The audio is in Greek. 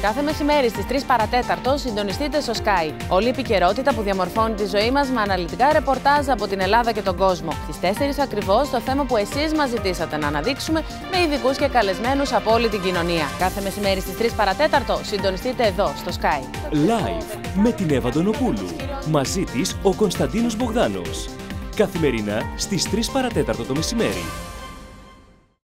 Κάθε μεσημέρι στις 3 παρατέταρτο συντονιστείτε στο Sky. Όλη η επικαιρότητα που διαμορφώνει τη ζωή μας με αναλυτικά ρεπορτάζ από την Ελλάδα και τον κόσμο. Στις 4 ακριβώς το θέμα που εσείς μας ζητήσατε να αναδείξουμε με ειδικούς και καλεσμένους από όλη την κοινωνία. Κάθε μεσημέρι στις 3 παρατέταρτο συντονιστείτε εδώ στο Sky. Live με την Εύα Ντονοπούλου. Μαζί της ο Κωνσταντίνος Μπογδάνος. Καθημερινά στις 3 παρατέταρτο το μεσημέρι.